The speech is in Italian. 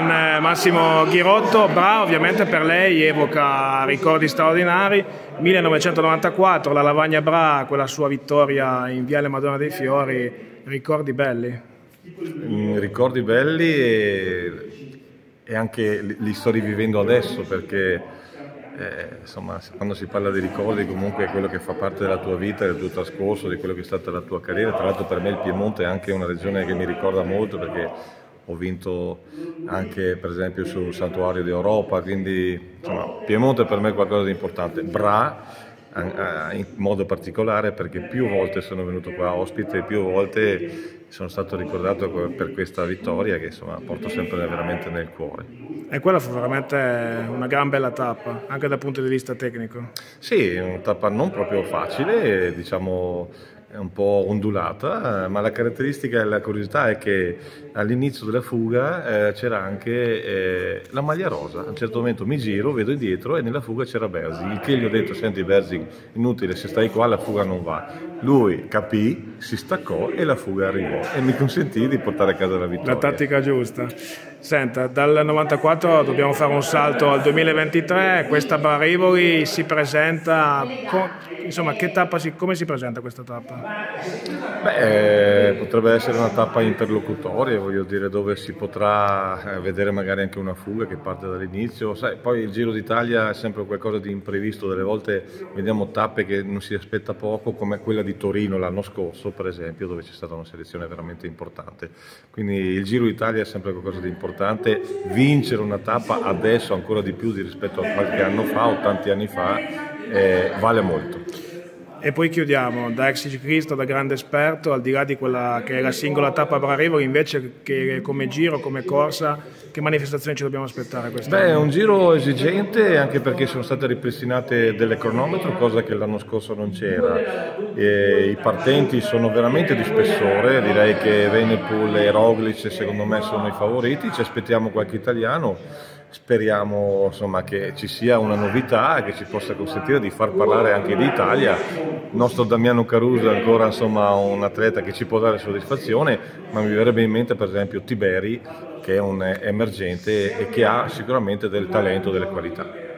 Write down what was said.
Massimo Ghirotto, Bra ovviamente per lei evoca ricordi straordinari, 1994 la Lavagna Bra, quella sua vittoria in Viale Madonna dei Fiori, ricordi belli? Mm, ricordi belli e, e anche li sto rivivendo adesso perché eh, insomma, quando si parla di ricordi comunque è quello che fa parte della tua vita, del tuo trascorso, di quello che è stata la tua carriera. Tra l'altro per me il Piemonte è anche una regione che mi ricorda molto perché ho vinto anche per esempio sul Santuario d'Europa, quindi insomma, Piemonte per me è qualcosa di importante. Bra in modo particolare perché più volte sono venuto qua ospite e più volte sono stato ricordato per questa vittoria che insomma porto sempre veramente nel cuore. E quella fu veramente una gran bella tappa, anche dal punto di vista tecnico. Sì, una tappa non proprio facile, diciamo è un po' ondulata, ma la caratteristica e la curiosità è che all'inizio della fuga eh, c'era anche eh, la maglia rosa. A un certo momento mi giro, vedo indietro e nella fuga c'era Berzi. Il che gli ho detto: Senti, Berzi, inutile, se stai qua la fuga non va. Lui capì, si staccò e la fuga arrivò e mi consentì di portare a casa la vittoria. La tattica giusta. Senta, dal 94 dobbiamo fare un salto al 2023. Questa Barivoli si presenta. Con, insomma, che tappa si, come si presenta questa tappa? Beh, eh, potrebbe essere una tappa interlocutoria, voglio dire, dove si potrà eh, vedere magari anche una fuga che parte dall'inizio. Sai, poi il Giro d'Italia è sempre qualcosa di imprevisto, delle volte vediamo tappe che non si aspetta poco, come quella di Torino l'anno scorso, per esempio, dove c'è stata una selezione veramente importante. Quindi il Giro d'Italia è sempre qualcosa di importante. Vincere una tappa adesso ancora di più rispetto a qualche anno fa o tanti anni fa eh, vale molto. E poi chiudiamo, da ex ciclista, da grande esperto, al di là di quella che è la singola tappa Brarevoli, invece che come giro, come corsa, che manifestazioni ci dobbiamo aspettare quest'anno? Beh, è un giro esigente anche perché sono state ripristinate delle cronometro, cosa che l'anno scorso non c'era. E I partenti sono veramente di spessore, direi che Venepool e Roglic secondo me sono i favoriti, ci aspettiamo qualche italiano speriamo insomma, che ci sia una novità che ci possa consentire di far parlare anche l'Italia. Il nostro Damiano Caruso è ancora insomma, un atleta che ci può dare soddisfazione, ma mi verrebbe in mente per esempio Tiberi che è un emergente e che ha sicuramente del talento, delle qualità.